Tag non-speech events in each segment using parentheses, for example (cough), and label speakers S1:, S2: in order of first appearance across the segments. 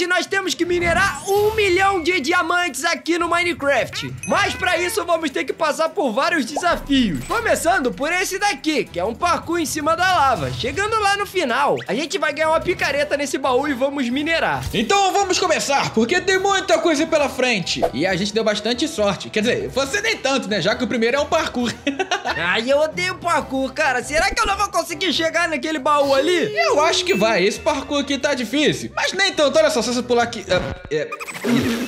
S1: hoje nós temos que minerar um milhão de diamantes aqui no Minecraft. Mas pra isso vamos ter que passar por vários desafios. Começando por esse daqui, que é um parkour em cima da lava. Chegando lá no final, a gente vai ganhar uma picareta nesse baú e vamos minerar.
S2: Então vamos começar, porque tem muita coisa pela frente. E a gente deu bastante sorte. Quer dizer, você nem tanto, né? Já que o primeiro é um parkour. (laughs)
S1: Ai, eu odeio parkour, cara. Será que eu não vou conseguir chegar naquele baú ali?
S2: Eu acho que vai. Esse parkour aqui tá difícil. Mas nem tanto. Olha só, você pular aqui... É...
S1: é.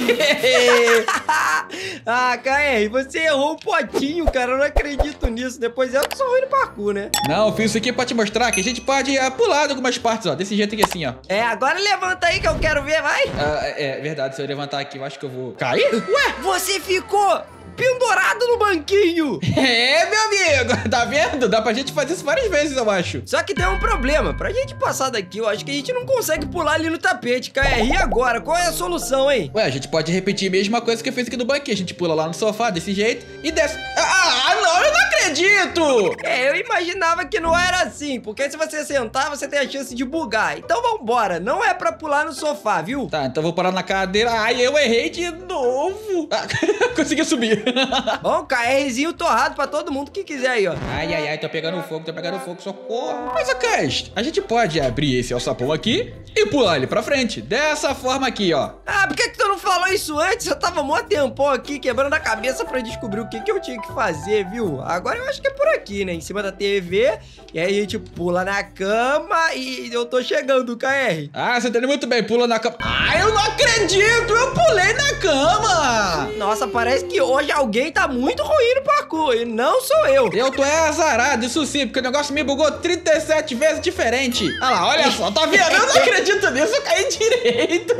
S1: (laughs) ah, KR, você errou um potinho, cara. Eu não acredito nisso. Depois eu que sou ruim no parkour, né?
S2: Não, eu fiz isso aqui pra te mostrar que a gente pode uh, pular de algumas partes, ó. Desse jeito aqui assim, ó.
S1: É, agora levanta aí que eu quero ver, vai.
S2: Uh, é verdade, se eu levantar aqui, eu acho que eu vou cair.
S1: Ué, você ficou pendurado no banquinho. (laughs)
S2: É, meu amigo, (laughs) tá vendo? Dá pra gente fazer isso várias vezes, eu acho.
S1: Só que tem um problema. Pra gente passar daqui, eu acho que a gente não consegue pular ali no tapete, KR. E agora? Qual é a solução, hein?
S2: Ué, a gente pode repetir a mesma coisa que eu fiz aqui no banquinho. A gente pula lá no sofá desse jeito e desce. Ah, não, eu não acredito!
S1: É, eu imaginava que não era assim, porque se você sentar, você tem a chance de bugar. Então vambora, não é pra pular no sofá, viu?
S2: Tá, então vou parar na cadeira. Ai, eu errei de novo. Ah, (laughs) consegui subir. (laughs)
S1: Bom, KRzinho torrado pra todo mundo que quiser aí, ó.
S2: Ai, ai, ai, tô pegando fogo, tô pegando fogo, socorro. Mas, Cast, a gente pode abrir esse alçapão aqui e pular ele pra frente. Dessa forma aqui, ó.
S1: Ah, por que, que tu não falou isso antes? Eu tava mó tempão aqui quebrando a cabeça pra descobrir o que, que eu tinha que fazer, viu? Agora eu acho que é por aqui, né? Em cima da TV. E aí a gente pula na cama e eu tô chegando, KR.
S2: Ah, você entendeu muito bem. Pula na cama. Ah, eu não acredito! Eu pulei na cama!
S1: Nossa, parece que hoje alguém tá muito ruim no parkour. E não sou eu.
S2: Eu tô é azarado, isso sim, porque o negócio me bugou 37 vezes diferente. Olha lá, olha só, tá vendo? Eu não acredito nisso, eu caí direito.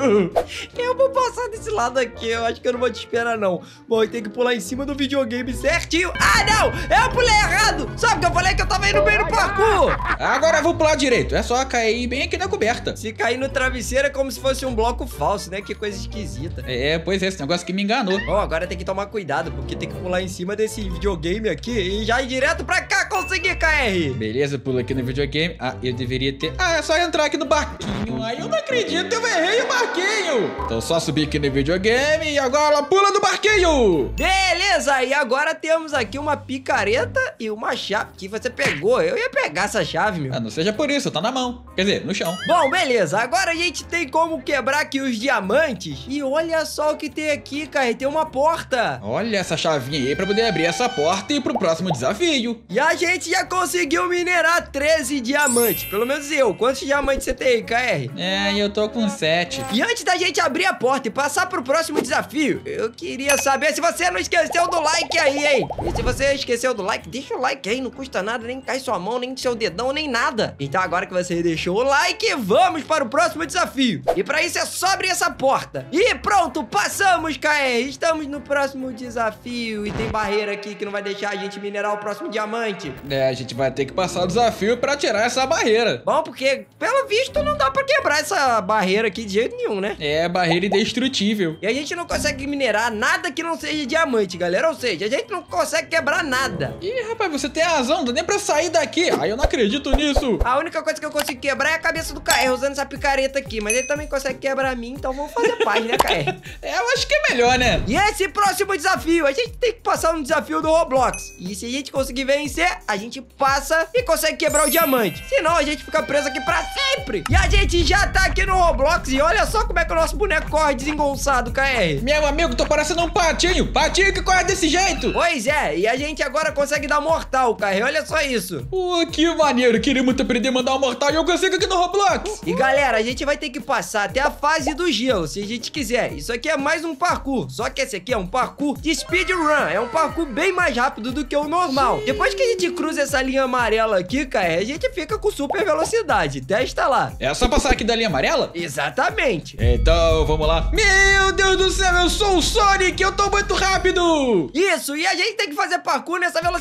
S1: Eu vou passar desse lado aqui, eu acho que eu não vou te esperar, não. Bom, tem que pular em cima do videogame certinho. Ah, não! Eu pulei errado! Só porque eu falei que eu tava indo bem no parkour.
S2: Agora eu vou pular direito, é só cair bem aqui na coberta.
S1: Se cair no travesseiro é como se fosse um bloco falso, né? Que coisa esquisita.
S2: É, pois é, esse negócio que me enganou.
S1: Bom, agora tem que tomar cuidado, porque tem que pular em cima desse videogame aqui e já ir direto pra cá conseguir, KR.
S2: Beleza, pula aqui no videogame. Ah, eu deveria ter... Ah, é só entrar aqui no barquinho. Ai, eu não acredito, eu errei o barquinho. Então só subir aqui no videogame e agora pula do barquinho.
S1: Beleza, e agora temos aqui uma picareta e uma chave que você pegou. Eu ia pegar essa chave, meu.
S2: Ah, não seja por isso, tá na mão. Quer dizer, no chão.
S1: Bom, beleza. Agora a gente tem como quebrar aqui os diamantes. E olha só o que tem aqui, cara. Tem uma porta.
S2: Olha essa chavinha aí pra poder abrir essa porta e ir pro próximo desafio.
S1: E a gente já conseguiu minerar 13 diamantes. Pelo menos eu. Quantos diamantes você tem aí, KR?
S2: É, eu tô com 7.
S1: E antes da gente abrir a porta e passar pro próximo desafio, eu queria saber se você não esqueceu do like aí, hein? E se você esqueceu do like, deixa o like aí. Não custa nada, nem cai sua mão, nem seu dedão, nem nada. Então agora que você deixou o like, vamos para o próximo desafio. E pra isso é só abrir essa porta. E pronto, passamos, KR. Estamos no próximo desafio. E tem barreira aqui que não vai deixar a gente minerar o próximo diamante.
S2: É, a gente vai ter que passar o desafio pra tirar essa barreira.
S1: Bom, porque pelo visto não dá pra quebrar essa barreira aqui de jeito nenhum, né?
S2: É, barreira indestrutível.
S1: E a gente não consegue minerar nada que não seja diamante, galera. Ou seja, a gente não consegue quebrar nada.
S2: Ih, rapaz, você tem razão. Não dá nem pra sair daqui. Ai, eu não acredito nisso.
S1: A única coisa que eu consigo quebrar é a cabeça do KR usando essa picareta aqui. Mas ele também consegue quebrar mim, então vamos fazer paz, né, KR? (laughs)
S2: é, eu acho que é melhor, né?
S1: E esse próximo desafio, a gente tem que passar um desafio do Roblox. E se a gente conseguir vencer, a gente passa e consegue quebrar o diamante. Senão, a gente fica preso aqui pra sempre. E a gente já tá aqui no Roblox e olha só como é que o nosso boneco corre desengonçado, KR.
S2: Meu amigo, tô parecendo um patinho. Patinho que corre desse jeito.
S1: Pois é, e a gente agora consegue dar mortal, KR. Olha só isso.
S2: Pô, que maneiro. Queria muito aprender a mandar um mortal e eu consigo aqui no Roblox.
S1: E galera, a gente vai ter que passar até a fase do gelo, se a gente quiser. Isso aqui é mais um parkour. Só que esse aqui é um parkour de speedrun. É um parkour bem mais rápido do que o normal. Depois que a gente cruza essa linha amarela aqui, cara, a gente fica com super velocidade. Testa lá.
S2: É só passar aqui da linha amarela?
S1: Exatamente.
S2: Então, vamos lá. Meu Deus do céu, eu sou o Sonic, eu tô muito rápido.
S1: Isso, e a gente tem que fazer parkour nessa velocidade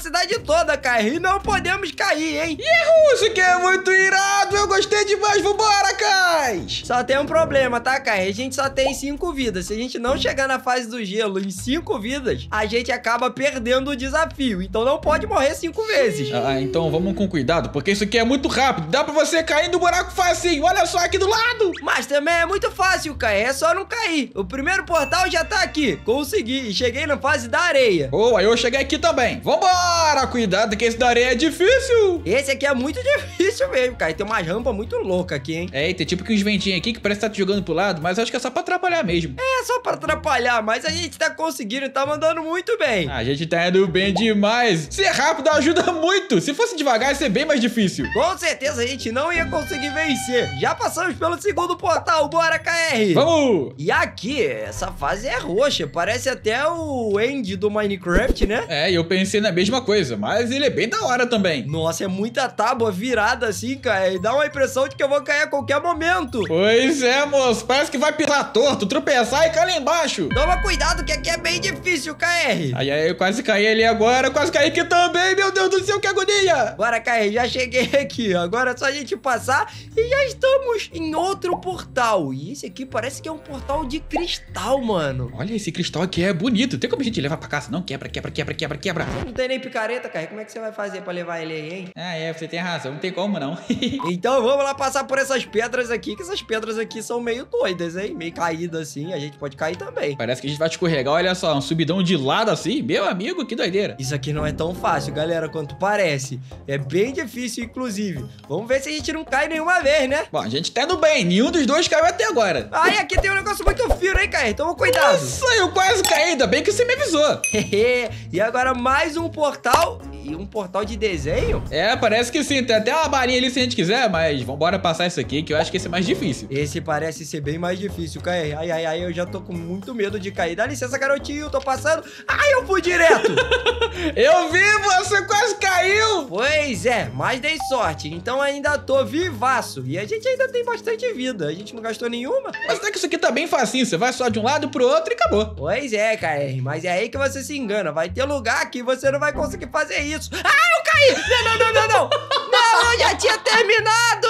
S1: toda, cara. E não podemos cair, hein?
S2: Uhul, isso aqui é muito irado! Eu gostei demais! Vambora, Kais!
S1: Só tem um problema, tá, cara? A gente só tem cinco vidas. Se a gente não chegar na fase do gelo em cinco vidas, a gente acaba perdendo o desafio. Então não pode morrer cinco vezes.
S2: Ah, então vamos com cuidado, porque isso aqui é muito rápido. Dá pra você cair no buraco facinho. Olha só aqui do lado.
S1: Mas também é muito fácil, cara. É só não cair. O primeiro portal já tá aqui. Consegui. E cheguei na fase da areia.
S2: Boa, eu cheguei aqui também. Vambora! Cuidado que esse da areia é difícil.
S1: Esse aqui é muito (laughs) difícil mesmo, cara. E tem uma rampa muito louca aqui, hein?
S2: É, e tem tipo que uns ventinhos aqui que parece que tá te jogando pro lado, mas acho que é só pra atrapalhar mesmo.
S1: É só pra atrapalhar, mas a gente tá conseguindo, tá mandando muito bem.
S2: A gente tá indo bem demais. Ser rápido ajuda muito. Se fosse devagar, ia ser bem mais difícil.
S1: Com certeza a gente não ia conseguir vencer. Já passamos pelo segundo portal, bora, KR!
S2: Vamos!
S1: E aqui, essa fase é roxa, parece até o end do Minecraft, né?
S2: É, eu pensei na mesma coisa, mas ele é bem da hora também.
S1: Nossa, é muita tábua virada assim, cara, e dá uma impressão de que eu vou cair a qualquer momento.
S2: Pois é, moço. Parece que vai pisar torto, tropeçar e cair lá embaixo.
S1: Toma cuidado que aqui é bem difícil, KR.
S2: Ai, ai, eu quase caí ali agora, quase caí aqui também. Meu Deus do céu, que agonia!
S1: Bora, KR, já cheguei (laughs) aqui. Agora é só a gente passar e já estamos em outro portal. E esse aqui parece que é um portal de cristal, mano.
S2: Olha, esse cristal aqui é bonito. Tem como a gente levar pra casa? Não, quebra, quebra, quebra, quebra, quebra.
S1: Não tem nem picareta, KR. Como é que você vai fazer pra levar ele aí, hein?
S2: Ah, é, você tem razão. Não tem como, não. (laughs)
S1: Então vamos lá passar por essas pedras aqui, que essas pedras aqui são meio doidas, hein? Meio caídas assim, a gente pode cair também.
S2: Parece que a gente vai escorregar. Olha só, um subidão de lado assim. Meu amigo, que doideira.
S1: Isso aqui não é tão fácil, galera, quanto parece. É bem difícil, inclusive. Vamos ver se a gente não cai nenhuma vez, né?
S2: Bom, a gente tá indo bem. Nenhum dos dois caiu até agora.
S1: Ah, e aqui tem um negócio muito fino, hein, Caio? Toma cuidado.
S2: Nossa, eu quase caí. Ainda bem que você me avisou. (laughs)
S1: e agora mais um portal e um portal de desenho?
S2: É, parece que sim. Tem até uma barinha ali se a gente quiser, mas vambora passar isso aqui, que eu acho que esse é mais difícil.
S1: Esse parece ser bem mais difícil, Caio. Ai, ai, ai, eu já tô com muito medo de cair. Dá licença, garotinho, tô passando. Ai, eu fui direto. (laughs)
S2: eu vi, você quase caiu.
S1: Pois é, mas dei sorte. Então ainda tô vivaço. E a gente ainda tem bastante vida. A gente não gastou nenhuma.
S2: Mas até que isso aqui tá bem facinho. Você vai só de um lado pro outro e acabou.
S1: Pois é, Caio. Mas é aí que você se engana. Vai ter lugar que você não vai conseguir fazer isso. Ah, eu caí! Não, não, não, não, não! (laughs) Não, eu já tinha terminado!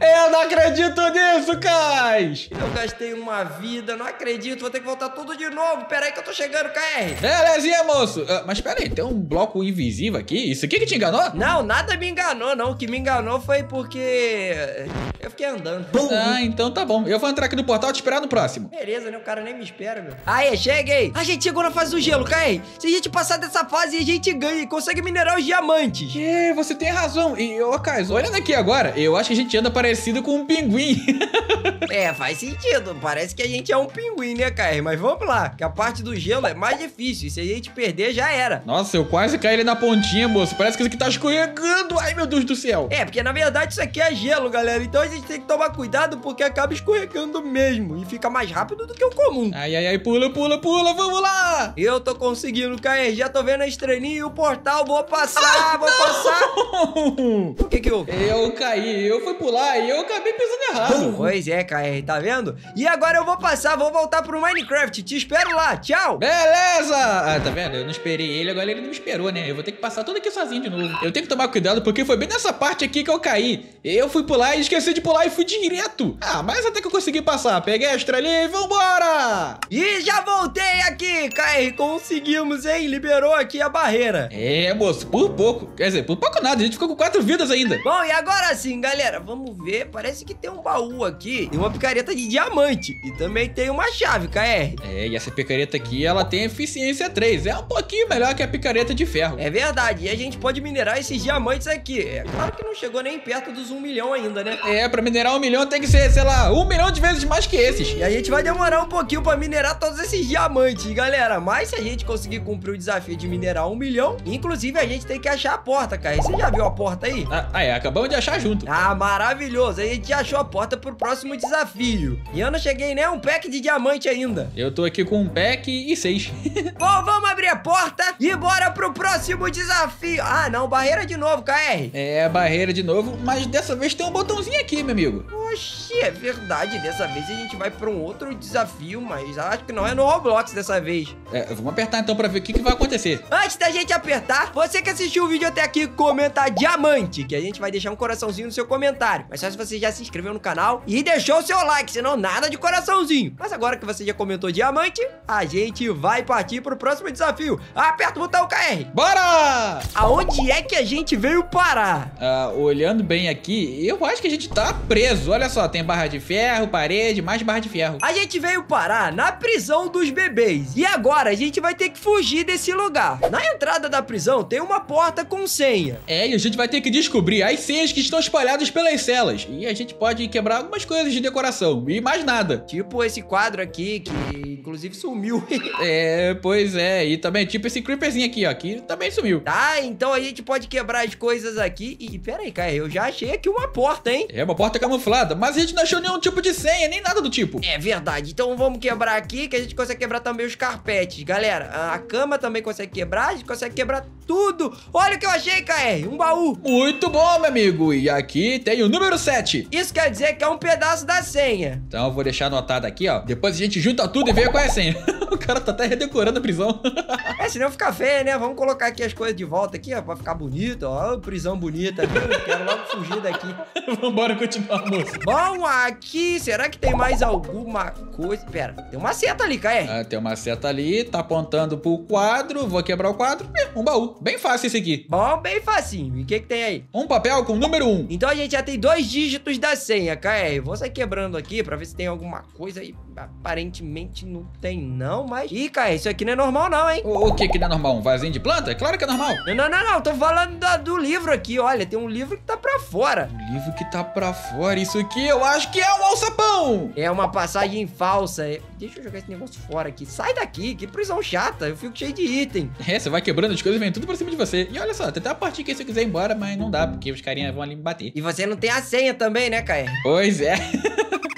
S2: Eu não acredito nisso, Cais!
S1: Eu gastei uma vida, não acredito, vou ter que voltar tudo de novo. Pera aí que eu tô chegando, KR.
S2: Belezinha, moço. Uh, mas pera aí, tem um bloco invisível aqui? Isso aqui que te enganou?
S1: Não, nada me enganou, não. O que me enganou foi porque eu fiquei andando.
S2: Ah, então tá bom. Eu vou entrar aqui no portal e te esperar no próximo.
S1: Beleza, né? O cara nem me espera, meu. Aí, cheguei. A gente chegou na fase do gelo, KR. Se a gente passar dessa fase, a gente ganha e consegue minerar os diamantes.
S2: É, você tem razão. E, ô, Kais, olhando aqui agora, eu acho que a gente anda parecido com um pinguim. (laughs)
S1: é, faz sentido. Parece que a gente é um pinguim, né, KR? Mas vamos lá, que a parte do gelo é mais difícil. E se a gente perder, já era.
S2: Nossa, eu quase caí ali na pontinha, moço. Parece que isso aqui tá escorregando. Ai, meu Deus do céu.
S1: É, porque na verdade isso aqui é gelo, galera. Então a gente tem que tomar cuidado porque acaba escorregando mesmo. E fica mais rápido do que o comum.
S2: Ai, ai, ai, pula, pula, pula. Vamos lá.
S1: Eu tô conseguindo, KR. Já tô vendo a estrelinha e o portal. Vou passar, ah, vou não! passar. O que que houve?
S2: Eu caí, eu fui pular e eu acabei pisando errado.
S1: Pois é, KR, tá vendo? E agora eu vou passar, vou voltar pro Minecraft. Te espero lá, tchau.
S2: Beleza. Ah, tá vendo? Eu não esperei ele, agora ele não me esperou, né? Eu vou ter que passar tudo aqui sozinho de novo. Eu tenho que tomar cuidado porque foi bem nessa parte aqui que eu caí. Eu fui pular e esqueci de pular e fui direto. Ah, mas até que eu consegui passar. Peguei a estrelinha e vambora.
S1: E já voltei aqui, KR. Conseguimos, hein? Liberou aqui a barreira.
S2: É, moço, por pouco. Quer dizer, por pouco nada. A gente ficou com quatro vidas ainda.
S1: Bom, e agora sim, galera, vamos ver. Parece que tem um baú aqui e uma picareta de diamante. E também tem uma chave, KR.
S2: É, e essa picareta aqui, ela tem eficiência 3. É um pouquinho melhor que a picareta de ferro.
S1: É verdade. E a gente pode minerar esses diamantes aqui. É claro que não chegou nem perto dos um milhão ainda, né?
S2: É, pra minerar um milhão tem que ser, sei lá, um milhão de vezes mais que esses.
S1: E a gente vai demorar um pouquinho pra minerar todos esses diamantes, galera. Mas se a gente conseguir cumprir o desafio de minerar um milhão, inclusive a gente tem que achar a porta, cara. Você já viu a porta aí?
S2: Ah? Ah, é, acabamos de achar junto.
S1: Ah, maravilhoso. A gente achou a porta pro próximo desafio. E eu não cheguei nem a um pack de diamante ainda.
S2: Eu tô aqui com um pack e seis. (laughs)
S1: Bom, vamos abrir a porta e bora pro próximo desafio. Ah, não, barreira de novo, KR.
S2: é, barreira de novo, mas dessa vez tem um botãozinho aqui, meu amigo.
S1: Oxi, é verdade. Dessa vez a gente vai pra um outro desafio, mas acho que não é no Roblox dessa vez.
S2: É, vamos apertar então pra ver o que, que vai acontecer.
S1: Antes da gente apertar, você que assistiu o vídeo até aqui, comenta diamante, que a gente vai deixar um coraçãozinho no seu comentário. Mas só se você já se inscreveu no canal e deixou o seu like, senão nada de coraçãozinho. Mas agora que você já comentou diamante, a gente vai partir pro próximo desafio. Aperta o botão KR.
S2: Bora!
S1: Aonde é que a gente veio parar?
S2: Ah, olhando bem aqui, eu acho que a gente tá preso. Olha só, tem barra de ferro, parede, mais barra de ferro.
S1: A gente veio parar na prisão dos bebês. E agora a gente vai ter que fugir desse lugar. Na entrada da prisão tem uma porta com senha.
S2: É, e a gente vai ter que descobrir as senhas que estão espalhadas pelas celas. E a gente pode quebrar algumas coisas de decoração. E mais nada.
S1: Tipo esse quadro aqui, que inclusive sumiu. (laughs)
S2: É, pois é. E também, tipo esse creeperzinho aqui, ó. Que também sumiu.
S1: tá, então a gente pode quebrar as coisas aqui. E pera aí, cara, eu já achei aqui uma porta, hein?
S2: É uma porta camuflada, mas a gente não achou nenhum tipo de senha, nem nada do tipo.
S1: É verdade, então vamos quebrar aqui, que a gente consegue quebrar também os carpetes. Galera, a cama também consegue quebrar, a gente consegue quebrar tudo. Olha o que eu achei, KR, um baú.
S2: Muito bom, meu amigo. E aqui tem o número 7.
S1: Isso quer dizer que é um pedaço da senha.
S2: Então eu vou deixar anotado aqui, ó. Depois a gente junta tudo e vê qual é a senha. (laughs) o cara tá até redecorando a prisão. (laughs)
S1: É, senão fica feio, né? Vamos colocar aqui as coisas de volta aqui, ó, pra ficar bonito, ó. Prisão bonita, viu? Quero logo fugir daqui. (laughs)
S2: Vambora continuar, moço.
S1: Bom, aqui, será que tem mais alguma coisa? Pera, tem uma seta ali, KR.
S2: Ah, tem uma seta ali, tá apontando pro quadro. Vou quebrar o quadro. É, um baú. Bem fácil esse aqui.
S1: Bom, bem facinho. E o que que tem aí?
S2: Um papel com o número 1.
S1: Então a gente já tem dois dígitos da senha, KR. Vou sair quebrando aqui pra ver se tem alguma coisa aí. Aparentemente não tem não, mas... Ih, KR, isso aqui não é normal não, hein?
S2: O, o que que não é normal? Um vasinho de planta? É claro que é normal.
S1: Não, não, não, não. Tô falando da- do livro aqui, olha. Tem um livro que tá pra fora.
S2: O livro que tá pra fora. Isso aqui eu acho que é um alçapão.
S1: É uma passagem falsa. É- Deixa eu jogar esse negócio fora aqui. Sai daqui, que prisão chata. Eu fico cheio de item.
S2: É, você vai quebrando as coisas e vem tudo pra cima de você. E olha só, tem até uma parte que se eu quiser ir embora, mas não dá, porque os carinhas vão ali me bater.
S1: E você não tem a senha também, né, KR?
S2: Pois é.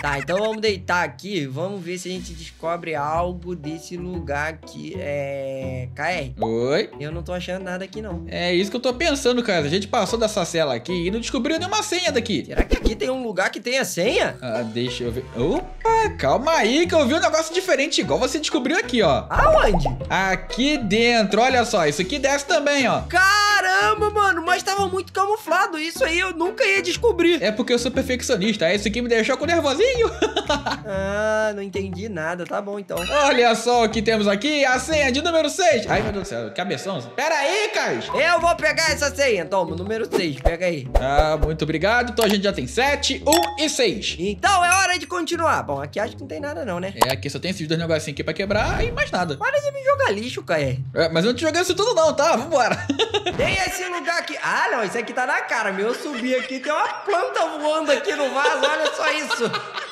S1: Tá, então vamos deitar aqui. Vamos ver se a gente descobre algo desse lugar aqui. É. KR,
S2: Oi.
S1: eu não tô achando nada aqui, não.
S2: É isso que eu tô pensando, cara. A gente passou dessa cela aqui e não descobriu nenhuma senha daqui.
S1: Será que aqui tem um lugar que tem a senha?
S2: Ah, deixa eu ver. Opa, calma aí que eu vi um negócio diferente, igual você descobriu aqui, ó.
S1: Aonde?
S2: Aqui dentro, olha só, isso aqui desce também, ó.
S1: Caramba, mano, mas tava muito camuflado. Isso aí eu nunca ia descobrir.
S2: É porque eu sou perfeccionista, é isso aqui me deixou com nervosinho. (laughs)
S1: Ah, não entendi nada. Tá bom então.
S2: Olha só o que temos aqui, a senha de número 6. Ai, meu Deus do céu, cabeção. Pera aí, Cais.
S1: Eu vou pegar essa senha. Toma, número 6. Pega aí.
S2: Ah, muito obrigado. Então a gente já tem 7, 1 e 6.
S1: Então é hora de continuar. Bom, aqui acho que não tem nada, não, né?
S2: É, aqui só tem esses dois negocinhos aqui pra quebrar e mais nada.
S1: Para de me jogar lixo, KR.
S2: É, mas eu não te joguei isso tudo não, tá? Vambora. (laughs)
S1: Tem esse lugar aqui. Ah, não, isso aqui tá na cara, meu. Eu subi aqui, tem uma planta voando aqui no vaso, olha só isso.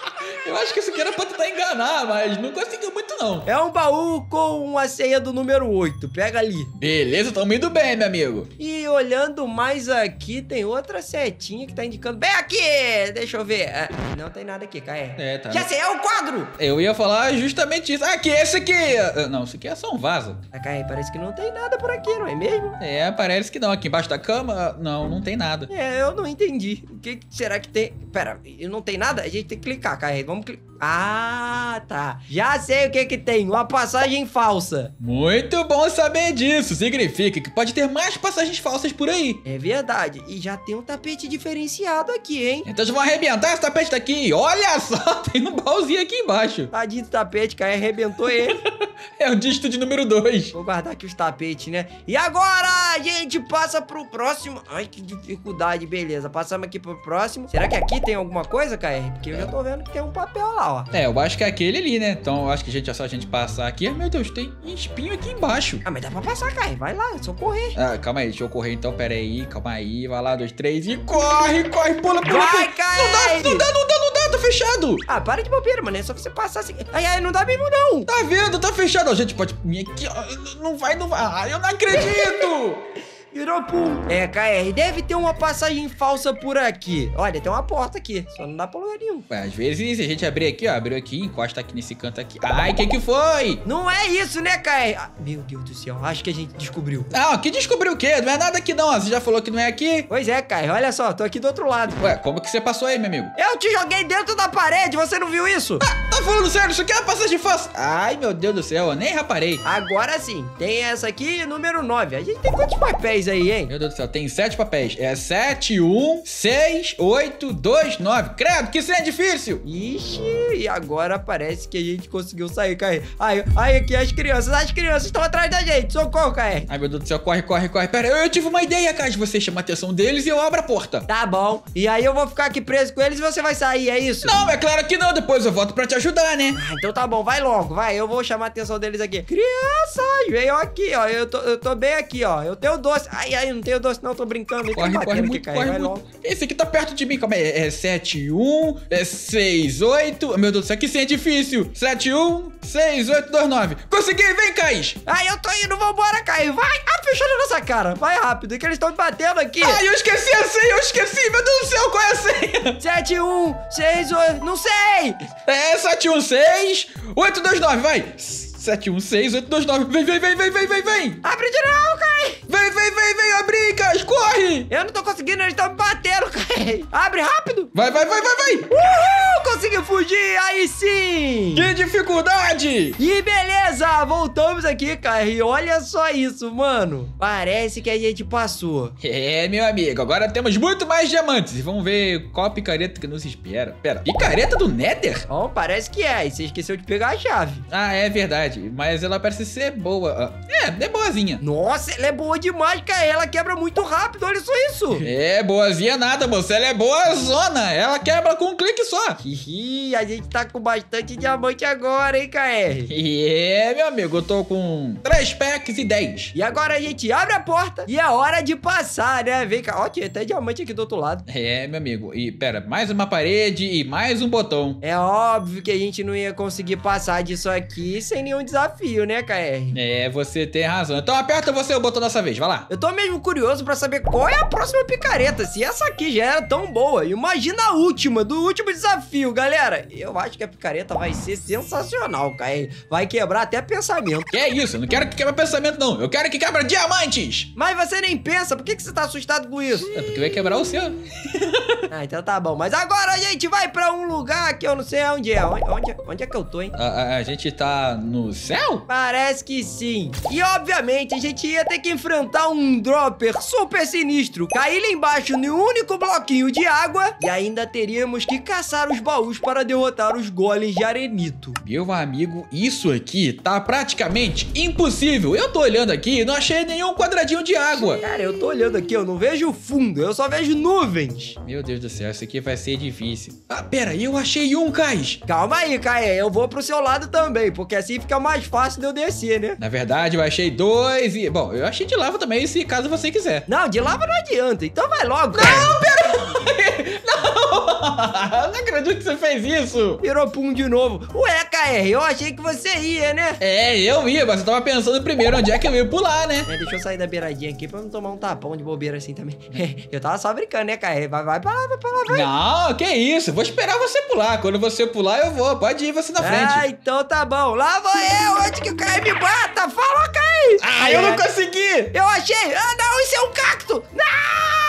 S2: Eu acho que isso aqui era pra tentar enganar, mas não conseguiu muito não.
S1: É um baú com uma senha do número 8. Pega ali.
S2: Beleza, tamo indo bem, meu amigo.
S1: E olhando mais aqui, tem outra setinha que tá indicando. Bem aqui! Deixa eu ver. Ah, não tem nada aqui, Caé.
S2: É, tá.
S1: Já sei, é o quadro!
S2: Eu ia falar justamente isso. Aqui, esse aqui. Ah, Não, isso aqui é só um vaso.
S1: Ah, Caé, parece que não tem nada por aqui, não é mesmo?
S2: É, parece que não. Aqui embaixo da cama, ah, não, não tem nada.
S1: É, eu não entendi. O que será que tem? Pera, não tem nada? A gente tem que clicar, Caé. Vamos clicar. Ah, tá. Já sei o que que tem. Uma passagem falsa.
S2: Muito bom saber disso. Significa que pode ter mais passagens falsas por aí.
S1: É verdade. E já tem um tapete diferenciado aqui, hein?
S2: Então já vão arrebentar esse tapete daqui. Olha só, (laughs) tem um baúzinho aqui embaixo.
S1: Tadinho do tapete, Caé arrebentou ele. (laughs)
S2: É o dígito de número 2.
S1: Vou guardar aqui os tapetes, né? E agora a gente passa pro próximo. Ai, que dificuldade, beleza. Passamos aqui pro próximo. Será que aqui tem alguma coisa, KR? Porque eu já tô vendo que tem um papel lá, ó.
S2: É, eu acho que é aquele ali, né? Então eu acho que a gente é só a gente passar aqui. Meu Deus, tem espinho aqui embaixo.
S1: Ah, mas dá pra passar, KR. Vai lá, é só correr.
S2: Ah, calma aí, deixa eu correr então, pera aí, calma aí, vai lá, dois, três e corre, corre, pula, pula,
S1: Vai. KR!
S2: Não dá, não dá, não dá, não dá, tá fechado.
S1: Ah, para de bobeira, mano. É só você passar assim. Ai, ai, não dá mesmo, não.
S2: Tá vendo, tá fechado. Ó, gente, pode aqui, ó, não vai, não vai. Ah, eu não acredito. (laughs)
S1: Virou pum. É, KR, deve ter uma passagem falsa por aqui. Olha, tem uma porta aqui. Só não dá pra lugar nenhum.
S2: Ué, às vezes, se a gente abrir aqui, ó, abriu aqui, encosta aqui nesse canto aqui. Ai, que que foi?
S1: Não é isso, né, KR? Ah, meu Deus do céu, acho que a gente descobriu.
S2: Não, aqui descobriu o quê? Não é nada aqui não. Você já falou que não é aqui?
S1: Pois é, KR, olha só, tô aqui do outro lado.
S2: Ué, como que você passou aí, meu amigo?
S1: Eu te joguei dentro da parede, você não viu isso?
S2: Tá falando sério? Isso aqui é uma passagem falsa? Ai, meu Deus do céu, eu nem reparei.
S1: Agora sim, tem essa aqui, número 9. A gente tem quantos papéis aí, hein?
S2: Meu Deus do céu, tem sete papéis. É 7, 1, 6, 8, 2, 9. Credo, que isso é difícil.
S1: Ixi, e agora parece que a gente conseguiu sair, KR. Ai, ai, aqui as crianças, as crianças estão atrás da gente. Socorro, KR.
S2: Ai, meu Deus do céu, corre, corre, corre. Pera, eu, eu tive uma ideia, Caio. Você chama a atenção deles e eu abro a porta.
S1: Tá bom. E aí eu vou ficar aqui preso com eles e você vai sair, é isso?
S2: Não, é claro que não. Depois eu volto pra te ajudar, né?
S1: Ah, então tá bom, vai logo, vai. Eu vou chamar a atenção deles aqui. Crianças, venham aqui, ó. Eu tô, eu tô bem aqui, ó. Eu tenho doce. Ai, ai, não tenho doce, não. Tô brincando. Ele tá
S2: Corre,
S1: batendo
S2: corre
S1: aqui,
S2: muito,
S1: KR,
S2: corre
S1: vai
S2: muito.
S1: logo.
S2: Esse aqui tá perto de mim. Calma aí. É 7, 1, é 6, 8. Meu Deus céu, que sim é difícil. 7, 1, 6, 8, 2, 9. Consegui, vem, Caís.
S1: Ai, eu tô indo, vambora, Caio. Vai, ah, fechou na nossa cara. Vai rápido, que eles estão batendo aqui.
S2: Ai, eu esqueci a senha, eu esqueci. Meu Deus do céu, qual é a senha?
S1: 7, 1, 6, 8, não sei!
S2: É 716 829, vai! 716 829. Vem, vem, vem, vem, vem, vem, vem!
S1: Abre de novo, Kai!
S2: Vem, vem, vem, vem, abrir, Cas, corre!
S1: Eu não tô conseguindo, eles estão me batendo, Kai! Abre rápido!
S2: Vai, vai, vai, vai, vai!
S1: Uhul! Consegui fugir, aí sim!
S2: Que dificuldade!
S1: E beleza, voltamos aqui, cara. E olha só isso, mano. Parece que a gente passou.
S2: É, meu amigo, agora temos muito mais diamantes. E vamos ver qual a picareta que nos espera. Pera, picareta do Nether?
S1: Bom, parece que é. E você esqueceu de pegar a chave.
S2: Ah, é verdade. Mas ela parece ser boa. Ah, É, é boazinha.
S1: Nossa, ela é boa demais, cara. Ela quebra muito rápido, olha só isso.
S2: É, boazinha nada, moça. Ela é boa zona. Ela quebra com um clique só.
S1: Ih, a gente tá com bastante diamante agora, hein, KR?
S2: É, (laughs) meu amigo, eu tô com 3 packs e 10.
S1: E agora a gente abre a porta e é hora de passar, né? Vem cá. Ó, tem até diamante aqui do outro lado.
S2: É, meu amigo. E pera, mais uma parede e mais um botão.
S1: É óbvio que a gente não ia conseguir passar disso aqui sem nenhum desafio, né, KR?
S2: É, você tem razão. Então aperta você o botão dessa vez, vai lá.
S1: Eu tô mesmo curioso pra saber qual é a próxima picareta. Se essa aqui já era tão boa, imagina a última, do último desafio, galera. Eu acho que a picareta vai ser sensacional, KR. Vai quebrar até pensamento.
S2: Que é isso? Eu não quero que quebra pensamento, não. Eu quero que quebra diamantes.
S1: Mas você nem pensa, por que, que você tá assustado com isso?
S2: É porque vai quebrar o seu. (laughs)
S1: Ah, então tá bom. Mas agora a gente vai pra um lugar que eu não sei onde é. Onde, onde, onde é que eu tô, hein?
S2: A, a- a gente tá no céu?
S1: Parece que sim. E obviamente a gente ia ter que enfrentar um dropper super sinistro, cair lá embaixo no único bloquinho de água e ainda teríamos que caçar os baús para derrotar os golems de arenito.
S2: Meu amigo, isso aqui tá praticamente impossível. Eu tô olhando aqui e não achei nenhum quadradinho de água.
S1: Cara, eu tô olhando aqui, eu não vejo fundo, eu só vejo nuvens.
S2: Meu Deus do céu, isso aqui vai ser difícil. Ah, pera, eu achei um, Cais.
S1: Calma aí, Caê, eu vou pro seu lado também, porque assim fica mais fácil de eu descer, né?
S2: Na verdade, eu achei dois e... Bom, eu achei de lava também, se caso você quiser.
S1: Não, de lava não adianta, então vai logo,
S2: não! Não acredito que você fez isso!
S1: Virou pum de novo. Ué, KR, eu achei que você ia, né?
S2: É, eu ia, mas eu tava pensando primeiro onde é que eu ia pular, né?
S1: É, deixa eu sair da beiradinha aqui pra não tomar um tapão de bobeira assim também. (laughs) eu tava só brincando, né, KR? Vai, vai pra lá, vai pra lá, vai.
S2: Não, que isso, vou esperar você pular. Quando você pular, eu vou. Pode ir você na frente.
S1: Ah, então tá bom. Lá vou eu, antes que o KR me bata. Falou, KR!
S2: Ah, eu não consegui!
S1: Eu achei! Ah, não, isso é um cacto! Não!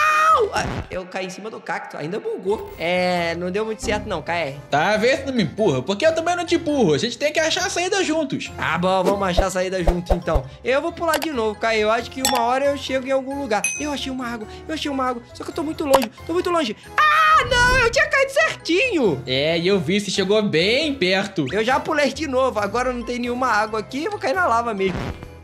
S1: Ah, Eu caí em cima do cacto, ainda bugou. É, não deu muito certo não, KR.
S2: Tá, vê se não me empurra, porque eu também não te empurro. A gente tem que achar a saída juntos.
S1: Tá bom, vamos achar a saída junto então. Eu vou pular de novo, Caio. Eu acho que uma hora eu chego em algum lugar. Eu achei uma água, eu achei uma água. Só que eu tô muito longe, tô muito longe. Ah, não, eu tinha caído certinho.
S2: É, e eu vi, você chegou bem perto.
S1: Eu já pulei de novo, agora não tem nenhuma água aqui, eu vou cair na lava mesmo.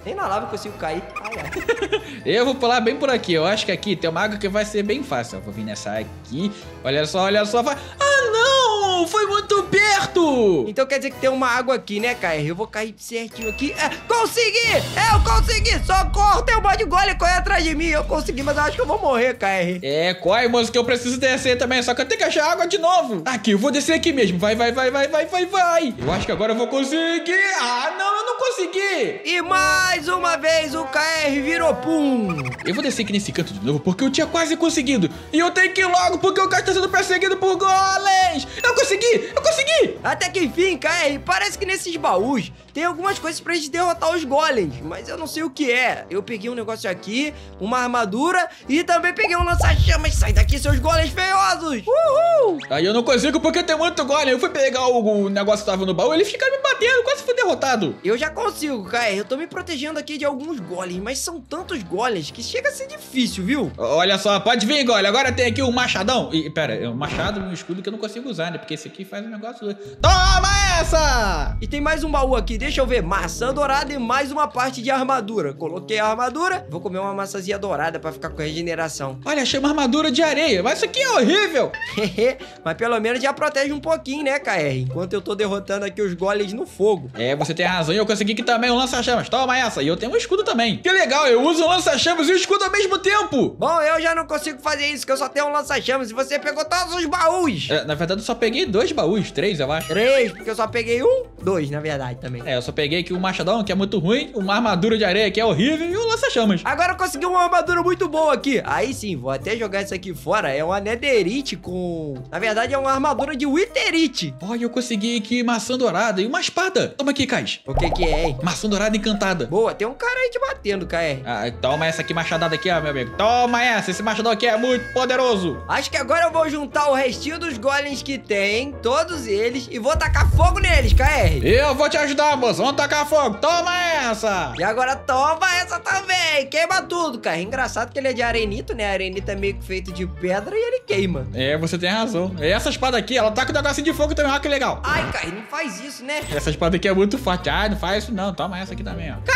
S1: Nem na lava eu consigo cair. Ai, ai. (laughs)
S2: Eu vou pular bem por aqui. Eu acho que aqui tem uma água que vai ser bem fácil. Eu vou vir nessa aqui. Olha só, olha só. Vai... Ah, não! Foi muito perto!
S1: Então quer dizer que tem uma água aqui, né, KR? Eu vou cair certinho aqui. É, consegui! Eu consegui! Socorro! Tem um bode gole correndo atrás de mim. Eu consegui, mas eu acho que eu vou morrer, KR.
S2: É, corre, moço, que eu preciso descer também. Só que eu tenho que achar água de novo. Aqui, eu vou descer aqui mesmo. Vai, vai, vai, vai, vai, vai, vai. Eu acho que agora eu vou conseguir. Ah, não consegui.
S1: E mais uma vez o KR virou pum.
S2: Eu vou descer aqui nesse canto de novo porque eu tinha quase conseguido. E eu tenho que ir logo porque o cara está sendo perseguido por golems. Eu consegui! Eu consegui!
S1: Até que enfim, KR, parece que nesses baús tem algumas coisas pra gente derrotar os golems, mas eu não sei o que é. Eu peguei um negócio aqui, uma armadura e também peguei um lança-chamas. Sai daqui, seus golems feiosos! Uhul!
S2: Aí eu não consigo porque tem muito golem. Eu fui pegar o, o negócio que tava no baú, eles ficaram me batendo, quase fui derrotado.
S1: Eu já consigo, KR. Eu tô me protegendo aqui de alguns golems, mas são tantos golems que chega a ser difícil, viu?
S2: Olha só, pode vir, golem. Agora tem aqui o machadão. E, pera, é um machado e um escudo que eu não consigo usar, né? Porque esse aqui faz um negócio... Toma essa!
S1: E tem mais um baú aqui, deixa eu ver. Maçã dourada e mais uma parte de armadura. Coloquei a armadura, vou comer uma maçãzinha dourada pra ficar com regeneração.
S2: Olha, achei uma armadura de areia, mas isso aqui é horrível. (laughs)
S1: mas pelo menos já protege um pouquinho, né, KR? Enquanto eu tô derrotando aqui os golems no fogo.
S2: É, você tem razão. E eu consegui aqui também um lança-chamas. Toma essa. E eu tenho um escudo também. Que legal, eu uso um lança-chamas e o um escudo ao mesmo tempo.
S1: Bom, eu já não consigo fazer isso, que eu só tenho um lança-chamas e você pegou todos os baús.
S2: É, na verdade, eu só peguei dois baús, três, eu acho.
S1: Três, porque eu só peguei um, dois, na verdade, também.
S2: É, eu só peguei aqui um machadão, que é muito ruim, uma armadura de areia, que é horrível, e um lança-chamas.
S1: Agora eu consegui uma armadura muito boa aqui. Aí sim, vou até jogar isso aqui fora. É uma netherite com... Na verdade, é uma armadura de witherite.
S2: Olha, eu consegui aqui maçã dourada e uma espada. Toma aqui, Kais.
S1: O que que é, hein?
S2: Maçã dourada encantada.
S1: Boa, tem um cara aí te batendo, KR.
S2: Ah, toma essa aqui machadada aqui, ó, meu amigo. Toma essa, esse machadão aqui é muito poderoso.
S1: Acho que agora eu vou juntar o restinho dos golems que tem, todos eles, e vou tacar fogo neles, KR.
S2: Eu vou te ajudar, moço. Vamos tacar fogo. Toma essa.
S1: E agora toma essa também. Queima tudo, cara. Engraçado que ele é de arenito, né? A arenita é meio que feito de pedra e ele queima.
S2: É, você tem razão. Essa espada aqui, ela tá com um negocinho de fogo também, olha que legal.
S1: Ai, cara, não faz isso, né?
S2: Essa espada aqui é muito forte. Ai, não faz isso não. Toma essa aqui também, ó.
S1: Tá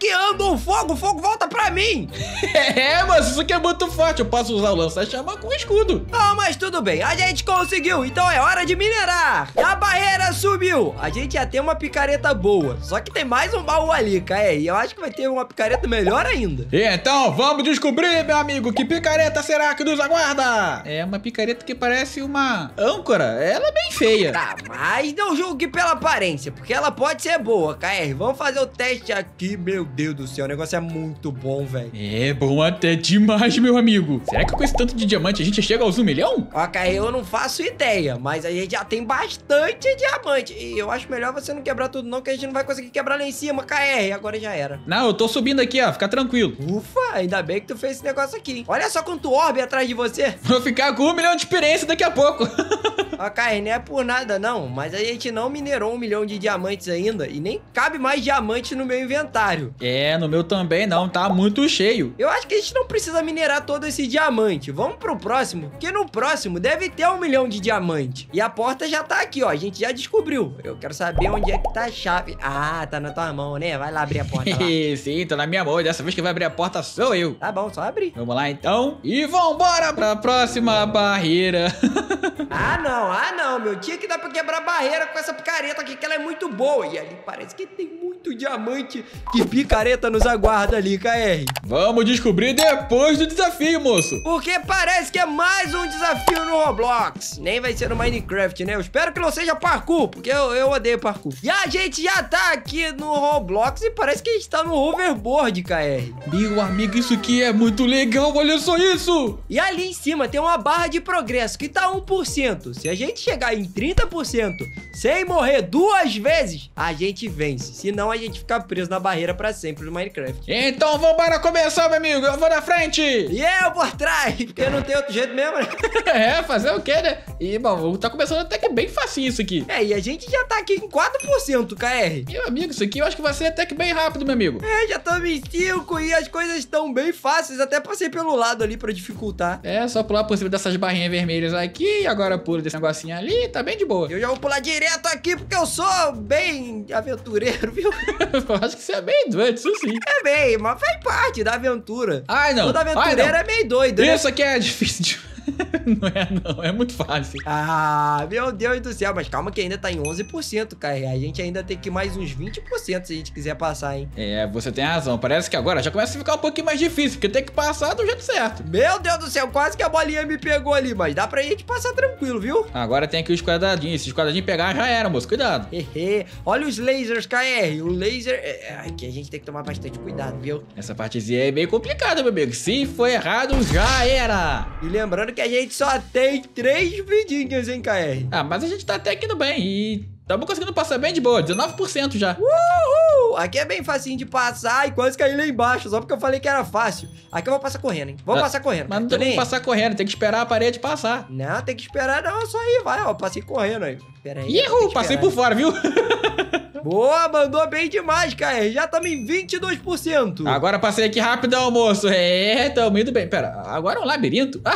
S1: bloqueando o fogo. O fogo volta pra mim. (laughs)
S2: é, mas isso aqui é muito forte. Eu posso usar o lança-chama com escudo.
S1: Ah, mas tudo bem. A gente conseguiu. Então é hora de minerar. A barreira subiu. A gente já tem uma picareta boa. Só que tem mais um baú ali, cara. E eu acho que vai ter uma picareta melhor ainda.
S2: Então, vamos descobrir, meu amigo, que picareta será que nos aguarda? É uma picareta que parece uma âncora. Ela é bem feia.
S1: Tá, mas não julgue pela aparência, porque ela pode ser boa, KR. Vamos fazer o teste aqui. Meu Deus do céu, o negócio é muito bom, velho.
S2: É bom até demais, meu amigo. Será que com esse tanto de diamante a gente chega aos um milhão?
S1: KR, eu não faço ideia, mas a gente já tem bastante diamante. E eu acho melhor você não quebrar tudo não, que a gente não vai conseguir quebrar lá em cima, KR. Agora já era.
S2: Não, eu tô subindo aqui, ó. Fica tranquilo.
S1: Ufa, ainda bem que tu fez esse negócio aqui. Olha só quanto orbe atrás de você. (laughs)
S2: Vou ficar com um milhão de experiência daqui a pouco. (laughs)
S1: KR, não é por nada não, mas a gente não minerou um milhão de diamantes ainda e nem cabe mais diamante no meu inventário.
S2: É, no meu também não, tá muito cheio.
S1: Eu acho que a gente não precisa minerar todo esse diamante. Vamos pro próximo, porque no próximo deve ter um milhão de diamante. E a porta já tá aqui, ó, a gente já descobriu. Eu quero saber onde é que tá a chave. Ah, tá na tua mão, né? Vai lá abrir a porta. (laughs)
S2: Sim, tá na minha mão. Dessa vez que vai abrir a porta sou eu.
S1: Tá bom, só abrir.
S2: Vamos lá então. E vambora pra próxima barreira. (laughs)
S1: ah, não, ah, não, meu. Tinha que dar pra quebrar a barreira com essa picareta aqui, que ela é muito boa. E ali parece que tem muito diamante. Que picareta nos aguarda ali, KR.
S2: Vamos descobrir depois do desafio, moço.
S1: Porque parece que é mais um desafio no Roblox. Nem vai ser no Minecraft, né? Eu espero que não seja parkour, porque eu, eu odeio parkour. E a gente já tá aqui no Roblox e parece que a gente tá no hoverboard, KR.
S2: Meu amigo, isso aqui é muito legal, olha só isso.
S1: E ali em cima tem uma barra de progresso que tá 1%. Se a gente chegar em 30% sem morrer duas vezes, a gente vence. Senão a gente fica preso na barreira pra sempre no Minecraft.
S2: Então vambora começar, meu amigo. Eu vou na frente.
S1: E eu por trás, porque não tem outro jeito mesmo, né? (laughs)
S2: é, fazer o quê, né? E, bom, tá começando até que bem facinho isso aqui.
S1: É, e a gente já tá aqui em 4%, KR.
S2: Meu amigo, isso aqui eu acho que vai ser até que bem rápido, meu amigo.
S1: É, já estamos em 5 e as coisas estão bem fáceis. Até passei pelo lado ali pra dificultar.
S2: É, só pular por cima dessas barrinhas vermelhas aqui e agora pulo desse negocinho ali, tá bem de boa.
S1: Eu já vou pular direto aqui porque eu sou bem aventureiro, viu? (laughs)
S2: eu acho que você é bem doido, isso sim.
S1: É bem, mas faz parte da aventura.
S2: Ai, não.
S1: Toda aventureira
S2: Ai, não.
S1: é meio doido, né?
S2: Isso aqui é difícil de... (laughs) não é não, é muito fácil.
S1: Ah, meu Deus do céu. Mas calma que ainda tá em 11%, KR. A gente ainda tem que ir mais uns 20% se a gente quiser passar, hein?
S2: É, você tem razão. Parece que agora já começa a ficar um pouquinho mais difícil, porque tem que passar do jeito certo.
S1: Meu Deus do céu, quase que a bolinha me pegou ali, mas dá pra gente passar tranquilo, viu?
S2: Agora tem aqui os quadradinhos. Se os quadradinhos pegar, já era, moço. Cuidado.
S1: Hehe. Olha os lasers, KR. O laser. É, é, aqui a gente tem que tomar bastante cuidado, viu?
S2: Essa partezinha é meio complicada, meu amigo. Se foi errado, já era.
S1: E lembrando que a gente só tem três vidinhas, hein, KR?
S2: Ah, mas a gente tá até indo bem e estamos conseguindo passar bem de boa. 19% já.
S1: Uhul! Aqui é bem facinho de passar e quase caí lá embaixo, só porque eu falei que era fácil. Aqui eu vou passar correndo, hein? Vamos
S2: Ah,
S1: passar correndo.
S2: Mas não tem como
S1: aí.
S2: passar correndo, tem que esperar a parede passar.
S1: Não, tem que esperar não, só ir, vai, ó, passei correndo aí. Pera aí. que
S2: passei por fora, viu? (laughs)
S1: Boa, mandou bem demais, KR. Já estamos em 22%.
S2: Agora passei aqui rapidão, moço. É, tamo indo bem. Pera, agora é um labirinto? (laughs)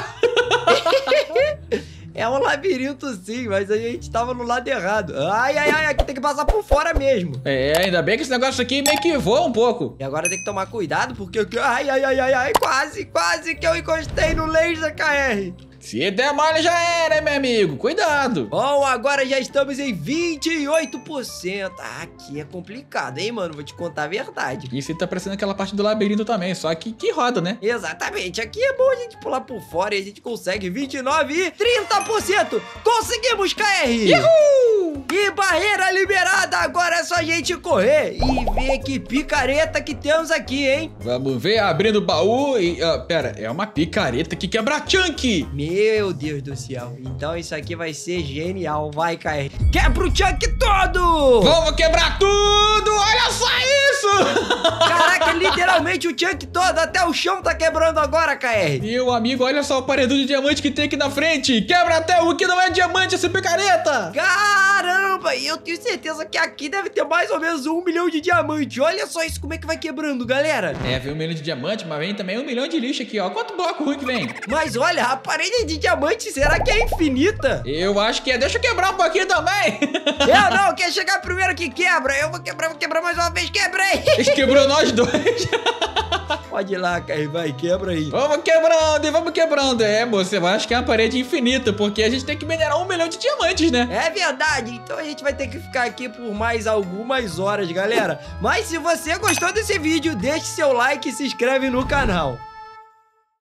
S1: É um labirinto sim, mas a gente tava no lado errado. Ai, ai, ai, aqui tem que passar por fora mesmo.
S2: é, ainda bem que esse negócio aqui meio que voa um pouco.
S1: E agora tem que tomar cuidado, porque... Ai, ai, ai, ai, ai, quase, quase que eu encostei no laser, KR.
S2: Se der mole já era, hein, meu amigo. Cuidado.
S1: Bom, agora já estamos em 28%. Ah, aqui é complicado, hein, mano? Vou te contar a verdade.
S2: Isso tá parecendo aquela parte do labirinto também, só que que roda, né?
S1: Exatamente, aqui é bom a gente pular por fora e a gente consegue 29 e 30%! Conseguimos, KR!
S2: Uhul!
S1: E barreira liberada, agora é só a gente correr e ver que picareta que temos aqui, hein?
S2: Vamos ver, abrindo o baú e... ah, pera, é uma picareta que quebra chunk.
S1: Meu Deus do céu, então isso aqui vai ser genial, vai, KR. Quebra o chunk todo!
S2: Vamos quebrar tudo! Olha só isso!
S1: Caraca, literalmente o chunk todo, até o chão tá quebrando agora, KR.
S2: Meu amigo, olha só o paredão de diamante que tem aqui na frente. Quebra até o que não é diamante, essa picareta.
S1: Caramba, eu tenho certeza que aqui deve ter mais ou menos um milhão de diamantes. Olha só isso, como é que vai quebrando, galera.
S2: É, vem um milhão de diamante, mas vem também um milhão de lixo aqui, ó. Quanto bloco ruim que vem?
S1: Mas olha, a parede de diamante, será que é infinita?
S2: Eu acho que é. Deixa eu quebrar um pouquinho também.
S1: Eu não, quer chegar primeiro que quebra. Eu vou quebrar, vou quebrar mais uma vez, quebrei.
S2: Quebrou nós dois. (laughs)
S1: Pode ir lá, Caio, vai, quebra aí.
S2: Vamos quebrando e vamos quebrando. É, moço, eu acho que é uma parede infinita, porque a gente tem que minerar um milhão de diamantes, né?
S1: É verdade, então a gente vai ter que ficar aqui por mais algumas horas, galera. Mas se você gostou desse vídeo, deixe seu like e se inscreve no canal.